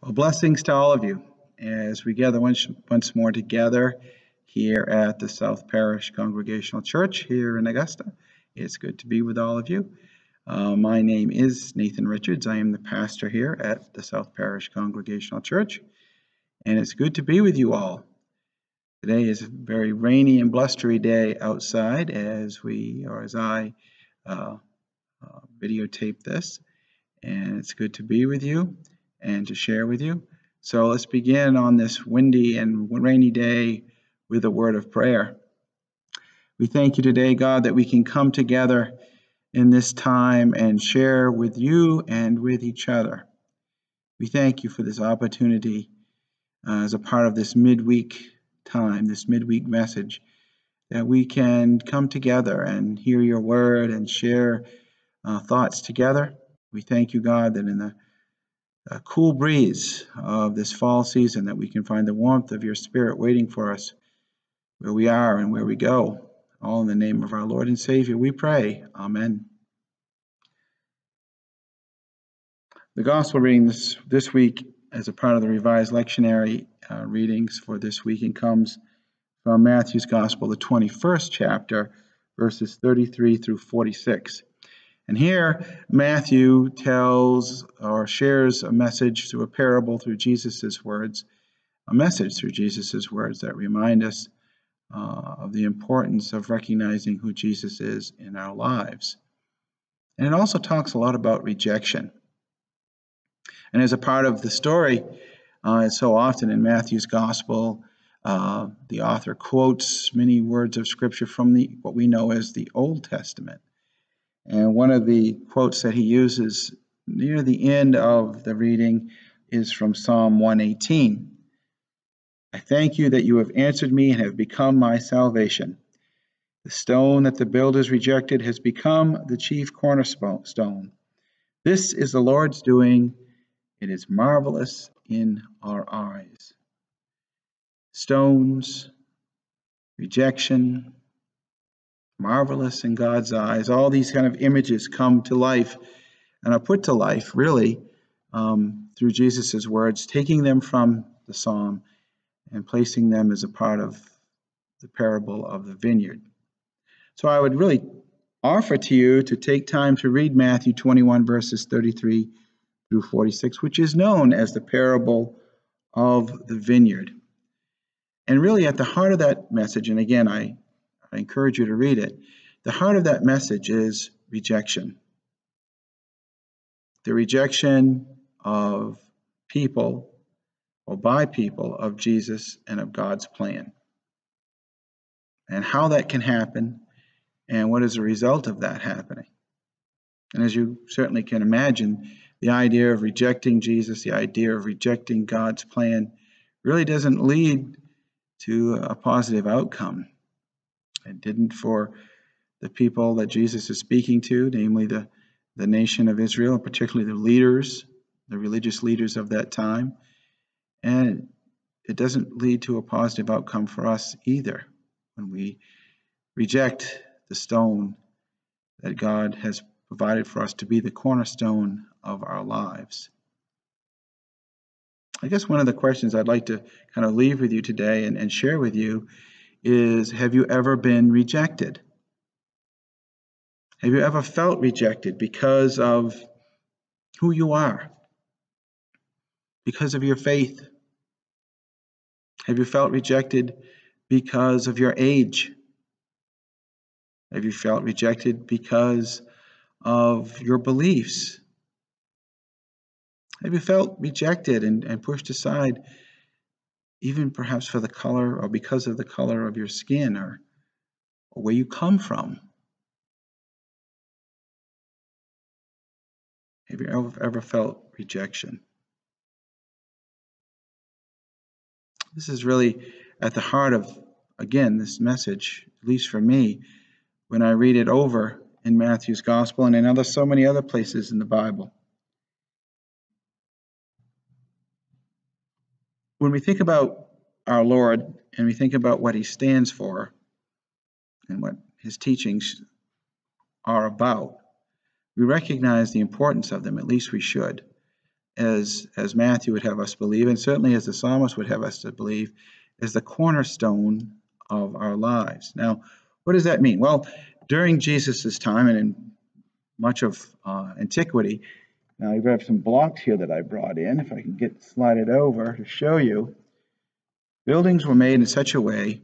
Well, blessings to all of you as we gather once, once more together here at the South Parish Congregational Church here in Augusta. It's good to be with all of you. Uh, my name is Nathan Richards. I am the pastor here at the South Parish Congregational Church, and it's good to be with you all. Today is a very rainy and blustery day outside as we, or as I, uh, uh, videotape this, and it's good to be with you and to share with you. So let's begin on this windy and rainy day with a word of prayer. We thank you today, God, that we can come together in this time and share with you and with each other. We thank you for this opportunity uh, as a part of this midweek time, this midweek message, that we can come together and hear your word and share uh, thoughts together. We thank you, God, that in the a cool breeze of this fall season that we can find the warmth of your spirit waiting for us where we are and where we go. All in the name of our Lord and Savior, we pray. Amen. The gospel reading this, this week, as a part of the revised lectionary uh, readings for this week, and comes from Matthew's Gospel, the 21st chapter, verses 33 through 46. And here, Matthew tells or shares a message through a parable through Jesus' words, a message through Jesus' words that remind us uh, of the importance of recognizing who Jesus is in our lives. And it also talks a lot about rejection. And as a part of the story, uh, so often in Matthew's gospel, uh, the author quotes many words of scripture from the what we know as the Old Testament. And one of the quotes that he uses near the end of the reading is from Psalm 118. I thank you that you have answered me and have become my salvation. The stone that the builders rejected has become the chief cornerstone. This is the Lord's doing. It is marvelous in our eyes. Stones, rejection, marvelous in God's eyes. All these kind of images come to life and are put to life, really, um, through Jesus' words, taking them from the psalm and placing them as a part of the parable of the vineyard. So I would really offer to you to take time to read Matthew 21, verses 33 through 46, which is known as the parable of the vineyard. And really, at the heart of that message, and again, I I encourage you to read it. The heart of that message is rejection. The rejection of people or by people of Jesus and of God's plan. And how that can happen and what is the result of that happening. And as you certainly can imagine, the idea of rejecting Jesus, the idea of rejecting God's plan, really doesn't lead to a positive outcome. It didn't for the people that Jesus is speaking to, namely the, the nation of Israel, and particularly the leaders, the religious leaders of that time. And it doesn't lead to a positive outcome for us either when we reject the stone that God has provided for us to be the cornerstone of our lives. I guess one of the questions I'd like to kind of leave with you today and, and share with you is Have you ever been rejected? Have you ever felt rejected because of who you are? Because of your faith? Have you felt rejected because of your age? Have you felt rejected because of your beliefs? Have you felt rejected and, and pushed aside even perhaps for the color or because of the color of your skin or, or where you come from. Have you ever, ever felt rejection? This is really at the heart of, again, this message, at least for me, when I read it over in Matthew's Gospel and in other so many other places in the Bible. When we think about our Lord and we think about what he stands for and what his teachings are about, we recognize the importance of them, at least we should. as, as Matthew would have us believe, and certainly as the psalmist would have us to believe, is the cornerstone of our lives. Now, what does that mean? Well, during Jesus' time and in much of uh, antiquity, now you have some blocks here that I brought in. If I can get slided over to show you, buildings were made in such a way,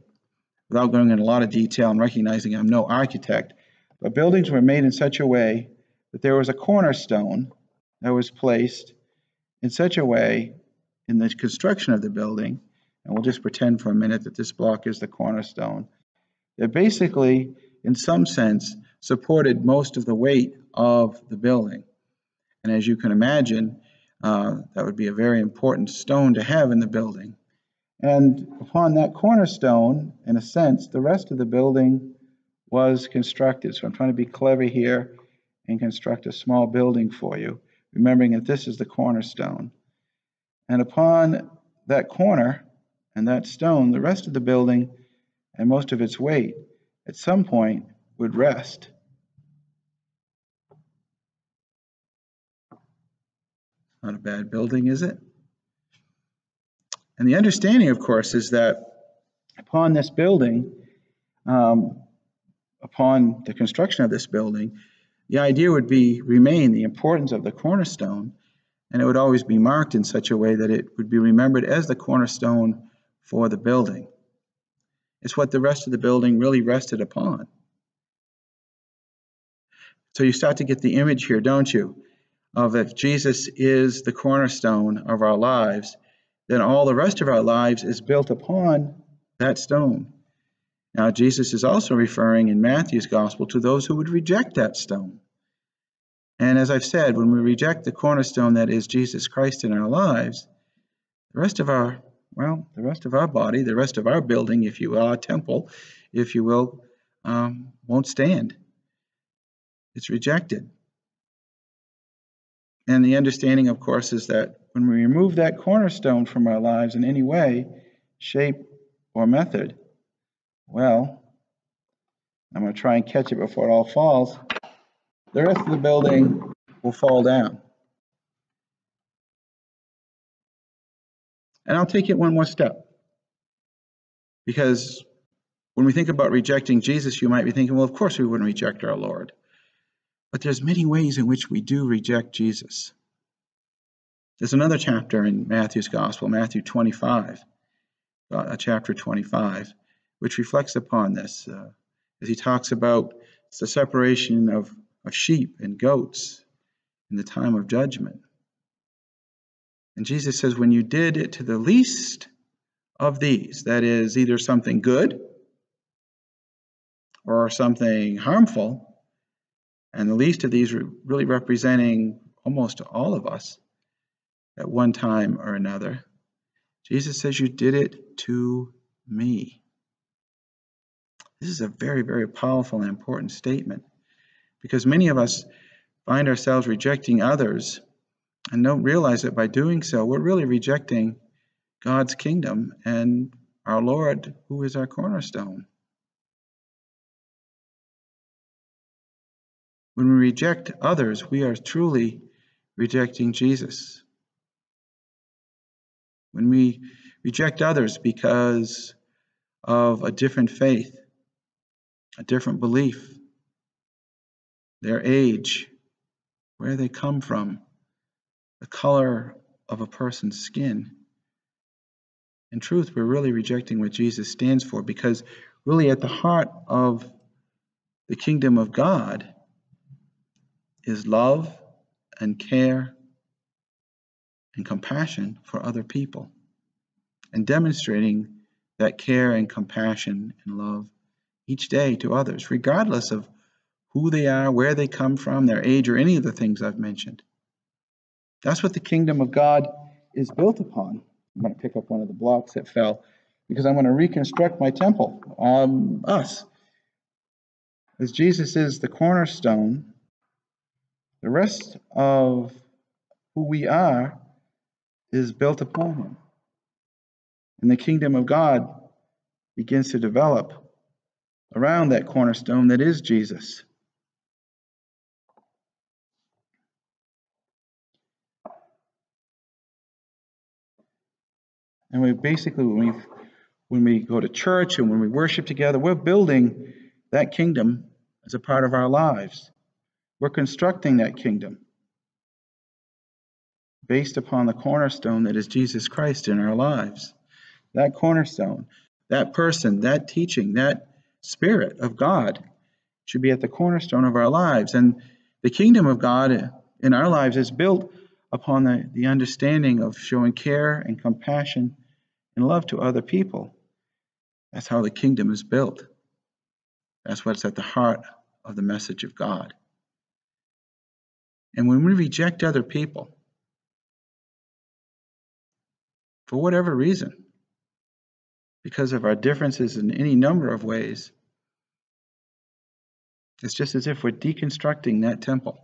without going into a lot of detail and recognizing I'm no architect, but buildings were made in such a way that there was a cornerstone that was placed in such a way in the construction of the building, and we'll just pretend for a minute that this block is the cornerstone, that basically, in some sense, supported most of the weight of the building. And as you can imagine, uh, that would be a very important stone to have in the building. And upon that cornerstone, in a sense, the rest of the building was constructed. So I'm trying to be clever here and construct a small building for you, remembering that this is the cornerstone. And upon that corner and that stone, the rest of the building and most of its weight at some point would rest. Not a bad building, is it? And the understanding, of course, is that upon this building, um, upon the construction of this building, the idea would be remain the importance of the cornerstone, and it would always be marked in such a way that it would be remembered as the cornerstone for the building. It's what the rest of the building really rested upon. So you start to get the image here, don't you? Of if Jesus is the cornerstone of our lives, then all the rest of our lives is built upon that stone. Now, Jesus is also referring in Matthew's gospel to those who would reject that stone. And as I've said, when we reject the cornerstone that is Jesus Christ in our lives, the rest of our, well, the rest of our body, the rest of our building, if you will, our temple, if you will, um, won't stand. It's rejected. And the understanding, of course, is that when we remove that cornerstone from our lives in any way, shape, or method, well, I'm going to try and catch it before it all falls. The rest of the building will fall down. And I'll take it one more step. Because when we think about rejecting Jesus, you might be thinking, well, of course we wouldn't reject our Lord. But there's many ways in which we do reject Jesus. There's another chapter in Matthew's Gospel, Matthew 25, uh, chapter 25, which reflects upon this uh, as he talks about the separation of, of sheep and goats in the time of judgment. And Jesus says, when you did it to the least of these, that is either something good or something harmful, and the least of these really representing almost all of us at one time or another. Jesus says, You did it to me. This is a very, very powerful and important statement because many of us find ourselves rejecting others and don't realize that by doing so, we're really rejecting God's kingdom and our Lord, who is our cornerstone. When we reject others, we are truly rejecting Jesus. When we reject others because of a different faith, a different belief, their age, where they come from, the color of a person's skin. In truth, we're really rejecting what Jesus stands for because, really, at the heart of the kingdom of God is love and care and compassion for other people and demonstrating that care and compassion and love each day to others, regardless of who they are, where they come from, their age, or any of the things I've mentioned. That's what the kingdom of God is built upon. I'm going to pick up one of the blocks that fell because I'm going to reconstruct my temple, um, us. As Jesus is the cornerstone, the rest of who we are is built upon him. And the kingdom of God begins to develop around that cornerstone that is Jesus. And we basically, when we when we go to church and when we worship together, we're building that kingdom as a part of our lives. We're constructing that kingdom based upon the cornerstone that is Jesus Christ in our lives. That cornerstone, that person, that teaching, that spirit of God should be at the cornerstone of our lives. And the kingdom of God in our lives is built upon the, the understanding of showing care and compassion and love to other people. That's how the kingdom is built. That's what's at the heart of the message of God. And when we reject other people, for whatever reason, because of our differences in any number of ways, it's just as if we're deconstructing that temple.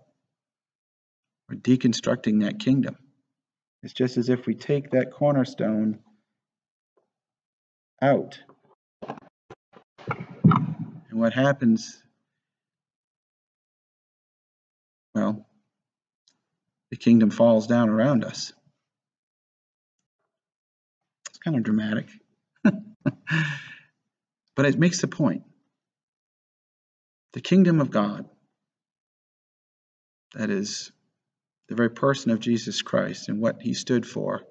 We're deconstructing that kingdom. It's just as if we take that cornerstone out. And what happens? Well, the kingdom falls down around us. It's kind of dramatic. but it makes the point. The kingdom of God, that is the very person of Jesus Christ and what he stood for,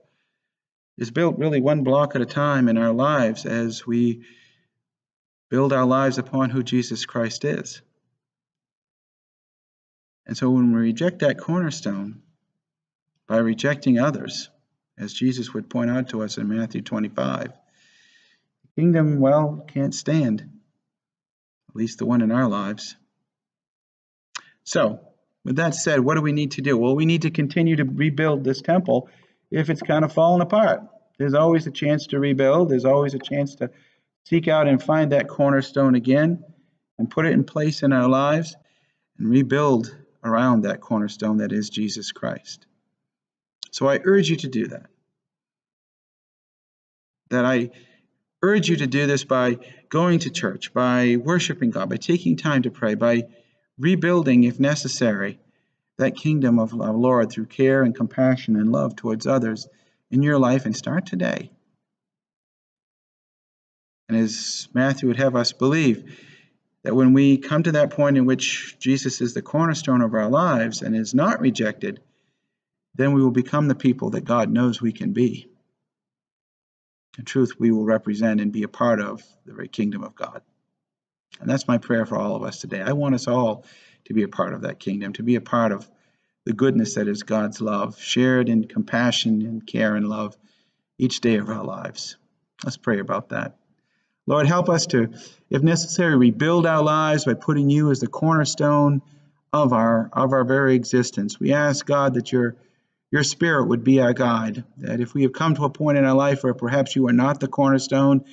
is built really one block at a time in our lives as we build our lives upon who Jesus Christ is. And so when we reject that cornerstone by rejecting others, as Jesus would point out to us in Matthew 25, the kingdom, well, can't stand, at least the one in our lives. So, with that said, what do we need to do? Well, we need to continue to rebuild this temple if it's kind of fallen apart. There's always a chance to rebuild. There's always a chance to seek out and find that cornerstone again and put it in place in our lives and rebuild around that cornerstone that is Jesus Christ. So I urge you to do that. That I urge you to do this by going to church, by worshiping God, by taking time to pray, by rebuilding, if necessary, that kingdom of our Lord through care and compassion and love towards others in your life and start today. And as Matthew would have us believe, that when we come to that point in which Jesus is the cornerstone of our lives and is not rejected, then we will become the people that God knows we can be. In truth, we will represent and be a part of the very kingdom of God. And that's my prayer for all of us today. I want us all to be a part of that kingdom, to be a part of the goodness that is God's love, shared in compassion and care and love each day of our lives. Let's pray about that. Lord, help us to, if necessary, rebuild our lives by putting you as the cornerstone of our of our very existence. We ask God that your your spirit would be our guide, that if we have come to a point in our life where perhaps you are not the cornerstone,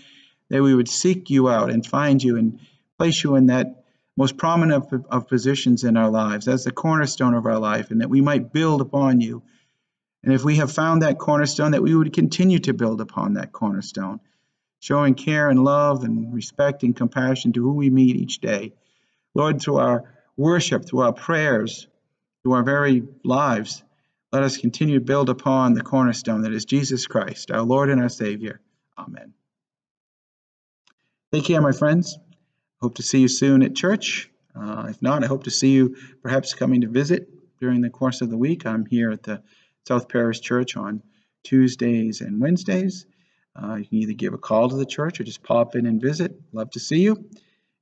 that we would seek you out and find you and place you in that most prominent of, positions in our lives as the cornerstone of our life, and that we might build upon you. And if we have found that cornerstone, that we would continue to build upon that cornerstone, showing care and love and respect and compassion to who we meet each day. Lord, through our worship, through our prayers, through our very lives, let us continue to build upon the cornerstone that is Jesus Christ, our Lord and our Savior. Amen. Take care, my friends. Hope to see you soon at church. Uh, if not, I hope to see you perhaps coming to visit during the course of the week. I'm here at the South Parish Church on Tuesdays and Wednesdays. Uh, you can either give a call to the church or just pop in and visit. Love to see you.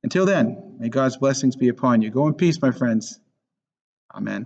Until then, may God's blessings be upon you. Go in peace, my friends. Amen.